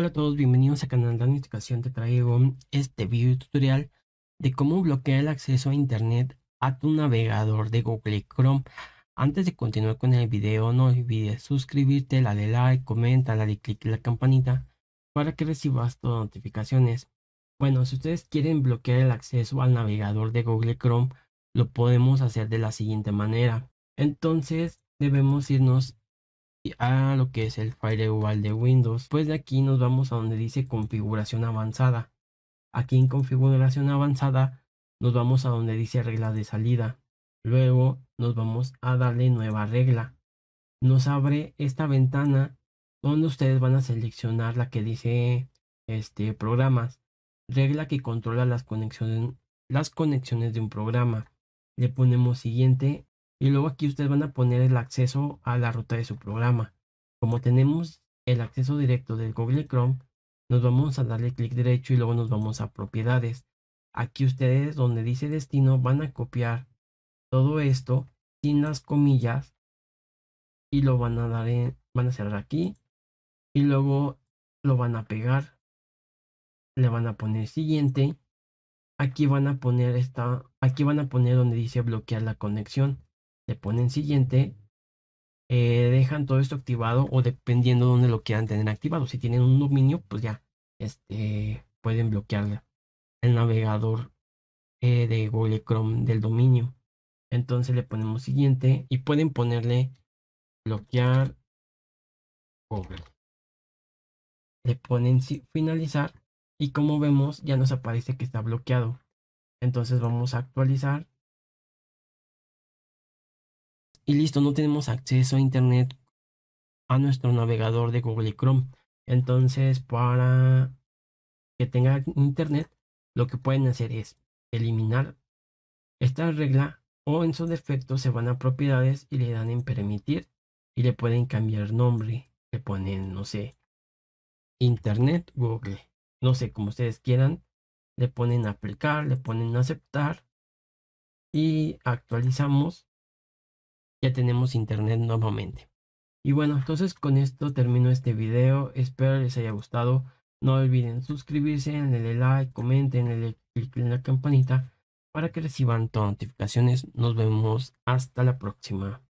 Hola a todos, bienvenidos a canal de Educación. Te traigo este video tutorial de cómo bloquear el acceso a internet a tu navegador de Google Chrome. Antes de continuar con el video, no olvides suscribirte, darle like, comenta, darle click en la campanita para que recibas todas las notificaciones. Bueno, si ustedes quieren bloquear el acceso al navegador de Google Chrome, lo podemos hacer de la siguiente manera. Entonces debemos irnos a lo que es el firewall de Windows. Pues de aquí nos vamos a donde dice configuración avanzada. Aquí en configuración avanzada nos vamos a donde dice regla de salida. Luego nos vamos a darle nueva regla. Nos abre esta ventana donde ustedes van a seleccionar la que dice este programas. Regla que controla las conexiones, las conexiones de un programa. Le ponemos siguiente y luego aquí ustedes van a poner el acceso a la ruta de su programa. Como tenemos el acceso directo del Google Chrome, nos vamos a darle clic derecho y luego nos vamos a propiedades. Aquí ustedes donde dice destino van a copiar todo esto sin las comillas y lo van a dar en, van a cerrar aquí y luego lo van a pegar. Le van a poner siguiente. Aquí van a poner esta, aquí van a poner donde dice bloquear la conexión le ponen siguiente, eh, dejan todo esto activado o dependiendo de lo quieran tener activado. Si tienen un dominio, pues ya este, pueden bloquear el navegador eh, de Google Chrome del dominio. Entonces le ponemos siguiente y pueden ponerle bloquear Google. Le ponen finalizar y como vemos ya nos aparece que está bloqueado. Entonces vamos a actualizar y listo, no tenemos acceso a internet a nuestro navegador de Google Chrome. Entonces, para que tenga internet, lo que pueden hacer es eliminar esta regla o en su defecto se van a propiedades y le dan en permitir y le pueden cambiar nombre. Le ponen, no sé, Internet Google. No sé, como ustedes quieran. Le ponen aplicar, le ponen aceptar y actualizamos ya tenemos internet nuevamente. Y bueno, entonces con esto termino este video. Espero les haya gustado. No olviden suscribirse, darle like, comenten, darle clic en la campanita para que reciban todas notificaciones. Nos vemos hasta la próxima.